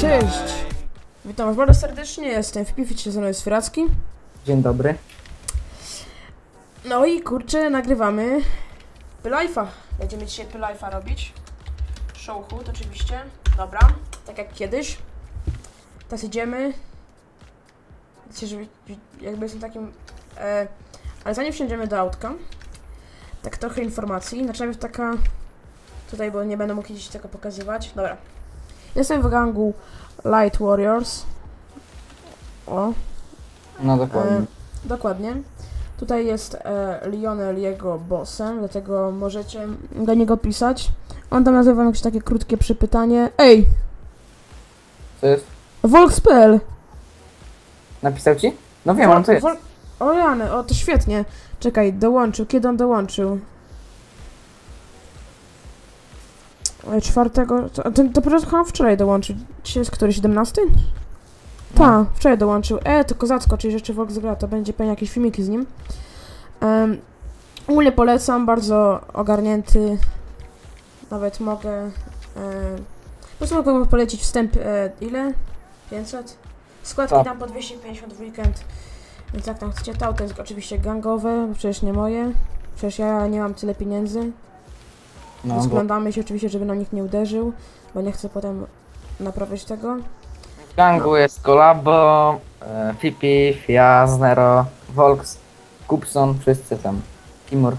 Cześć! Witam was bardzo serdecznie, jestem w Pificie, ze mną jest Firacki. Dzień dobry. No i kurczę, nagrywamy Pylife'a. Będziemy dzisiaj Pylife'a robić. Showhood oczywiście. Dobra, tak jak kiedyś. Teraz idziemy. Wiecie, że jakby jestem takim... E, ale zanim wsiądziemy do autka, tak trochę informacji. Znaczy najpierw taka... Tutaj, bo nie będę mógł dziś tego pokazywać. Dobra. Jestem w gangu Light Warriors. O, No dokładnie. E, dokładnie. Tutaj jest e, Lionel jego bossem, dlatego możecie do niego pisać. On tam nazywa jakieś takie krótkie przypytanie. Ej, Co jest? Volkspel! Napisał ci? No wiem, on to jest. Vol- o Jany, o to świetnie. Czekaj, dołączył. Kiedy on dołączył? Czwartego... To, to, chyba wczoraj dołączył. Dzisiaj jest który? 17? Tak, wczoraj dołączył. E, to kozacko, czyli rzeczy Vox gra, to będzie pewnie jakieś filmiki z nim. Um, ogólnie polecam, bardzo ogarnięty. Nawet mogę... E, po prostu mogę polecić wstęp... E, ile? 500? Składki Tak. tam po 250 w weekend. Więc jak tam chcecie, to auto jest oczywiście gangowe, przecież nie moje. Przecież ja nie mam tyle pieniędzy. No, Rozglądamy się oczywiście, żeby na nikt nie uderzył, bo nie chcę potem naprawiać tego. w gangu jest Kolabo, e, Pipi, ja, Znero, Volks, Kupson, wszyscy tam. Timur.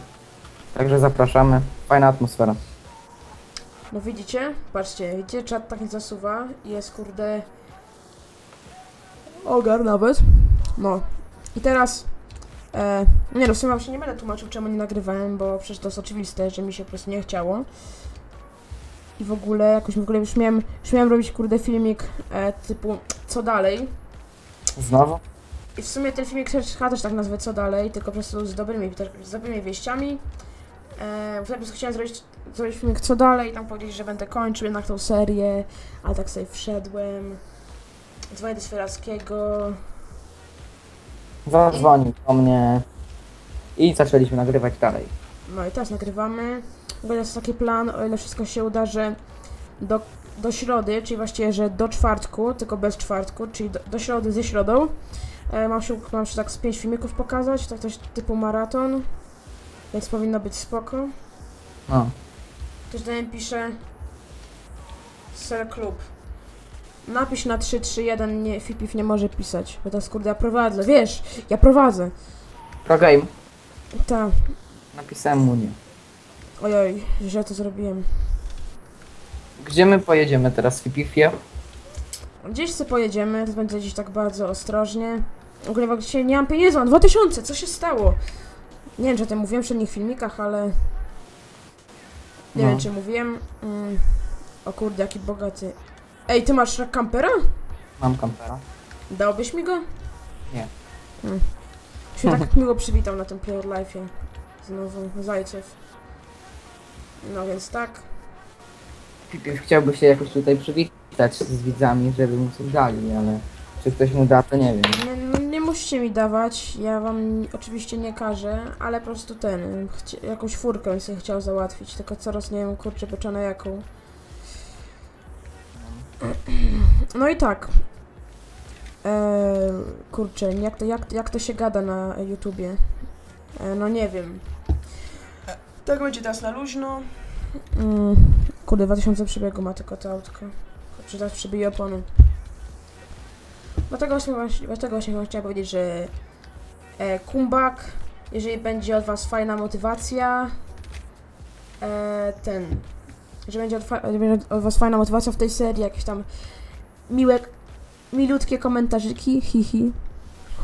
Także zapraszamy. Fajna atmosfera. No widzicie? Patrzcie, widzicie? Czat tak nie zasuwa i jest kurde... Ogar nawet. No. I teraz... E, nie no, w sumie się nie będę tłumaczył, czemu nie nagrywałem, bo przecież to jest oczywiste, że mi się po prostu nie chciało. I w ogóle, jakoś w ogóle już miałem, już miałem robić kurde filmik e, typu co dalej. Znowu? I w sumie ten filmik też chyba też tak nazwę co dalej, tylko po prostu z dobrymi, z dobrymi wieściami. E, po prostu chciałem zrobić, zrobić filmik co dalej, tam powiedzieć, że będę kończył jednak tą serię, ale tak sobie wszedłem. Dzwonię do Sferackiego. Zadzwonił do mnie. I zaczęliśmy nagrywać dalej. No i teraz nagrywamy. W ogóle jest taki plan, o ile wszystko się uda, że do, do środy, czyli właściwie, że do czwartku, tylko bez czwartku, czyli do, do środy ze środą, e, mam, się, mam się tak z pięć filmików pokazać, tak coś typu maraton, więc powinno być spoko. No. Ktoś do mnie pisze Sel Club. Napisz na 331, nie, Fipiv nie może pisać, bo teraz kurde ja prowadzę, wiesz, ja prowadzę. Pro game. Tak, Napisałem mu nie. ojoj, że to zrobiłem. Gdzie my pojedziemy teraz, Pipifie? Gdzieś sobie pojedziemy, to będzie gdzieś tak bardzo ostrożnie. W ogóle w dzisiaj nie mam pieniędzy, mam 2000, co się stało? Nie wiem, czy o tym mówiłem w przednich filmikach, ale nie No. wiem, czy mówiłem. Mm. O kurde, jaki bogaty. Ej, ty masz kampera? Mam kampera. Dałbyś mi go? Nie. Hmm. Się tak miło przywitał na tym Pure Life'ie. Znowu, Zajcew. No więc tak. Chciałby się jakoś tutaj przywitać z widzami, żeby mu coś dali, ale czy ktoś mu da, to nie wiem. Nie, no, nie musicie mi dawać, ja wam oczywiście nie każę, ale po prostu ten, jakąś furkę bym sobie chciał załatwić, tylko coraz nie wiem, kurczę, pieczone jaką. No i tak. Eee, kurczę, jak to, jak, jak to się gada na YouTubie? E, no nie wiem. Tak będzie teraz na luźno. Mm, kurde, 2000 przebiegu ma tylko to autko. Czy teraz przybije opony. Dlatego właśnie, dlatego właśnie chciałam powiedzieć, że e, Kumbak, jeżeli będzie od Was fajna motywacja, e, ten, że będzie będzie od Was fajna motywacja w tej serii, jakieś tam miłe, milutkie komentarzyki, hihi,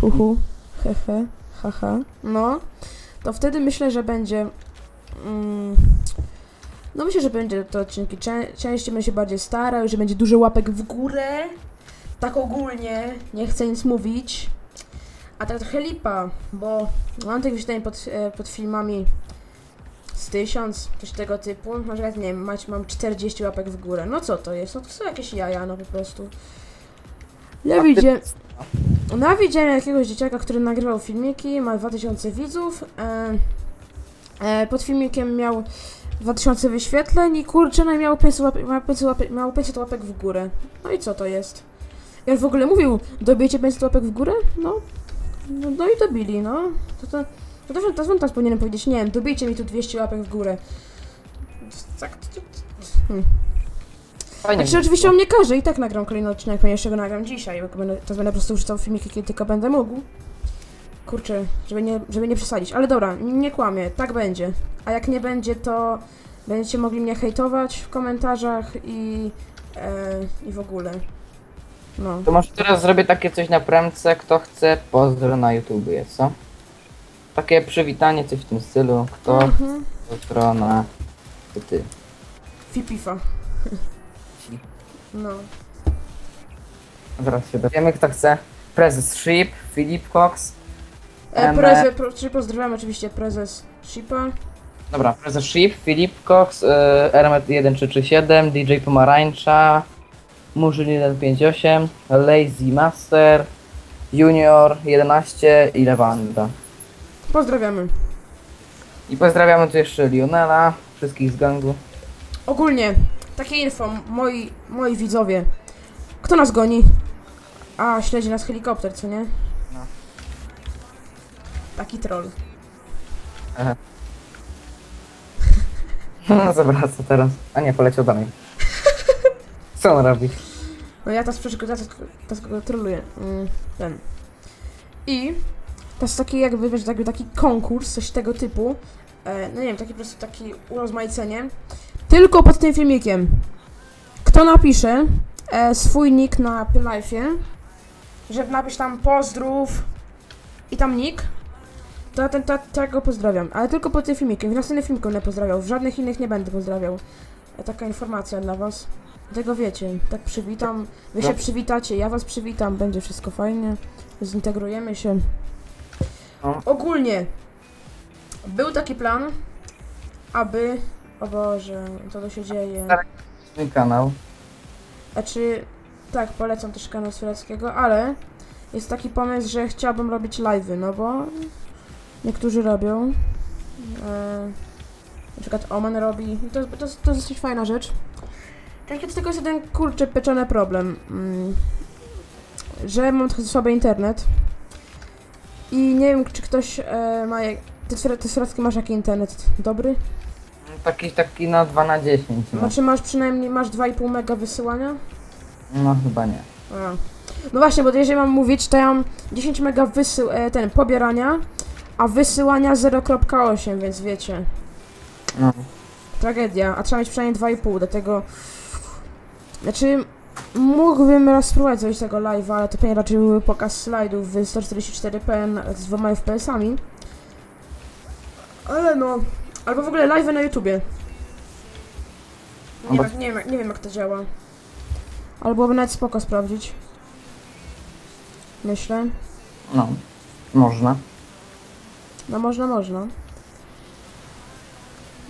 huhu, hehe, haha, no, to wtedy myślę, że będzie, mm, no myślę, że będzie to odcinki czę- częściej, będę się bardziej starał, że będzie dużo łapek w górę, tak ogólnie, nie chcę nic mówić. A tak trochę lipa, bo mam tych wyświetleń pod, e, pod filmami z tysiąc, coś tego typu. Na przykład, nie wiem, mać, mam 40 łapek w górę. No co to jest? No to są jakieś jaja, no po prostu. Ja widzę, no widziałem jakiegoś dzieciaka, który nagrywał filmiki, ma 2000 widzów. E, e, pod filmikiem miał 2000 wyświetleń i kurczę, no i miało 500 łapek, miało 500 łapek, miało 500 łapek w górę. No i co to jest? Ja w ogóle mówił, dobijecie 500 łapek w górę? No, no, no i dobili, no. To to, to, to, to, to, to powinienem powiedzieć, nie wiem, dobijcie mi tu 200 łapek w górę. Tak, hmm. Fajnie. Znaczy oczywiście on mnie każe i tak nagram kolejny odcinek, ponieważ ja go nagram dzisiaj, bo będę, to będę po prostu wrzucał filmiki, kiedy tylko będę mógł. Kurczę, żeby nie, żeby nie przesadzić, ale dobra, nie, nie kłamię, tak będzie. A jak nie będzie, to będziecie mogli mnie hejtować w komentarzach i, e, i w ogóle. No. To może teraz zrobię takie coś na premce, kto chce, pozdro na YouTube jest, co? Takie przywitanie, coś w tym stylu, kto Mhm. pozdro na to ty. Fipifa. No. Zaraz się dowiemy, kto chce. Prezes Ship, Filip Cox. E, Em, prezes, pro, czy pozdrawiam oczywiście prezes Shipa. Dobra, prezes Ship, Filip Cox, e, RMT1337, DJ Pomarańcza, Murzyn 158, Lazy Master, Junior 11 i Lewanda. Pozdrawiamy. I pozdrawiamy tu jeszcze Lionela, wszystkich z gangu. Ogólnie, takie info, moi, moi widzowie. Kto nas goni? A, śledzi nas helikopter, co nie? No. Taki troll. No zawraca teraz. A nie, poleciał dalej. Co on robi? No ja teraz przeszkodzę, teraz go trolluję. Mm, ten. I to jest taki jakby, wiesz, jakby taki konkurs, coś tego typu. E, no nie wiem, taki po prostu taki urozmaicenie. Tylko pod tym filmikiem. Kto napisze e, swój nick na Life'ie, że napisz tam pozdrów i tam nick, to ja ten, to, to ja go pozdrawiam. Ale tylko pod tym filmikiem. W następnym filmiku nie pozdrawiał. W żadnych innych nie będę pozdrawiał. E, taka informacja dla was. Tego wiecie, tak przywitam. Wy się No. przywitacie, ja was przywitam, będzie wszystko fajnie. Zintegrujemy się. No. Ogólnie był taki plan, aby. O Boże, co to się dzieje? Tak. Mój kanał. Znaczy, tak, polecam też kanał Swireckiego, ale jest taki pomysł, że chciałbym robić live'y, no bo niektórzy robią. E, na przykład Omen robi. To, to, to jest dosyć fajna rzecz. Tylko tylko jest jeden kurczę pieczony problem. Mm, że mam trochę słaby internet. I nie wiem, czy ktoś e, ma. jak- Ty, ty Swirecki masz jaki internet? Dobry? Taki, taki na 2 na 10. No, Znaczy masz przynajmniej masz 2,5 mega wysyłania? no chyba nie. A. No właśnie, bo jeżeli mam mówić, to ja mam 10 mega wysył, e, ten, pobierania, a wysyłania 0.8, więc wiecie, No. tragedia, a trzeba mieć przynajmniej 2,5, dlatego, znaczy, mógłbym raz spróbować zrobić tego live'a, ale to pewnie raczej byłby pokaz slajdów w 144p na- z dwoma FPS-ami, ale no, albo w ogóle live'y na YouTubie. Nie, wiem, nie, wiem, nie wiem jak to działa. Ale byłoby nawet spoko sprawdzić. Myślę. No. Można. No można, można.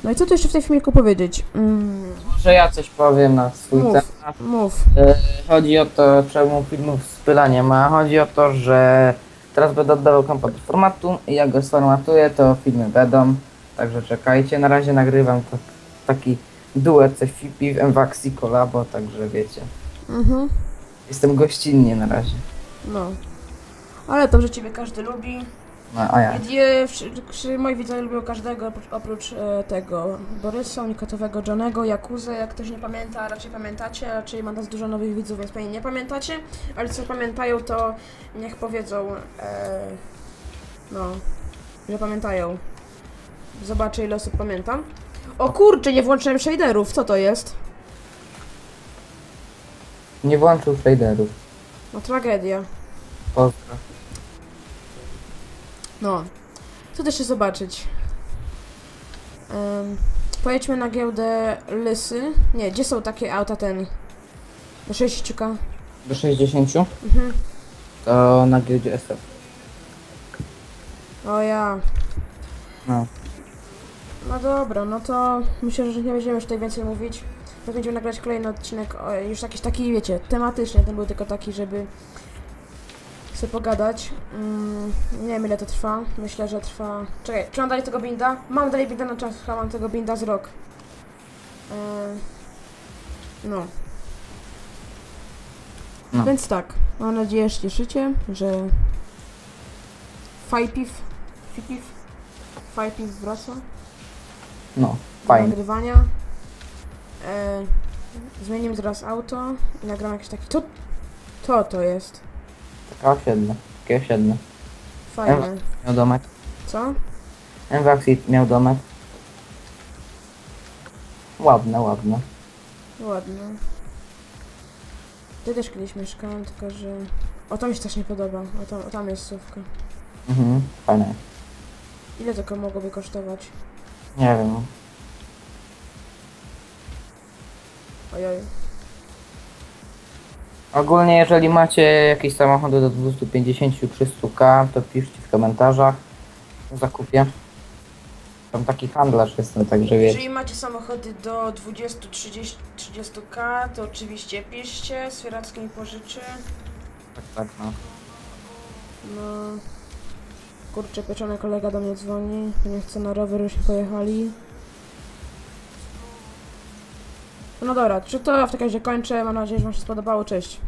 No i co tu jeszcze w tym filmiku powiedzieć? Mm, Może ja coś powiem na swój Mów. temat. mów. E, Chodzi o to, czemu filmów z Pyla nie ma. Chodzi o to, że teraz będę oddawał kompa do formatu i jak go sformatuję, to filmy będą. Także czekajcie. Na razie nagrywam taki duet Fipi w MWAX i Kolabo, także wiecie. Mhm. Jestem gościnnie na razie. No. Ale to, że ciebie każdy lubi. No, a ja. E, wszy- moi widzowie lubią każdego oprócz, oprócz e, tego Borysa, unikatowego Johnego, Jakuzę, jak ktoś nie pamięta, raczej pamiętacie, raczej ma nas dużo nowych widzów, więc pewnie nie pamiętacie, ale co pamiętają, to niech powiedzą, e, no, że pamiętają. Zobaczę ile osób pamiętam. O kurczę, nie włączyłem shaderów, co to jest? Nie włączył shaderów. No tragedia. Pozdro. No. Co też jeszcze zobaczyć? Um, pojedźmy na giełdę Lysy. Nie, gdzie są takie auta ten? Do 60k. Do 60? Mhm. To na giełdzie SF. O ja. No. No dobra, no to myślę, że nie będziemy już tutaj więcej mówić. To będziemy nagrać kolejny odcinek, o, już jakiś taki, wiecie, tematyczny. Ten był tylko taki, żeby sobie pogadać. Mm, nie wiem ile to trwa. Myślę, że trwa... Czekaj, czy mam dalej tego binda? Mam dalej binda na czas, chyba mam tego binda z rok. E, no. No. Więc tak, mam nadzieję, że się cieszycie, że Fajpiw, Fipiw, Fajpiw wraca No, fajnie. nagrywania. E, zmienimy teraz auto i nagram jakiś taki... Co to to jest? Osiedle. Takie osiedle. Fajne. Miał domek. Co? Envaxit miał domek. Ładne, ładne. Ładne. Ty też kiedyś mieszkałem, tylko że... O, to mi się też nie podoba. O, tam, o, tam jest słówka. Mhm, fajne. Ile to mogłoby kosztować? Nie wiem. Ojoj. Ogólnie jeżeli macie jakieś samochody do 250-300k, to piszcie w komentarzach. Zakupie. Tam taki handlarz jestem, także wiecie. Jeżeli macie samochody do 20-30k, to oczywiście piszcie, Swieracki mi pożyczy. Tak, tak, no. No... Kurczę, pieczony kolega do mnie dzwoni, nie chce na rower, już pojechali. No dobra, czy to w takim razie kończę, mam nadzieję, że wam się spodobało, cześć.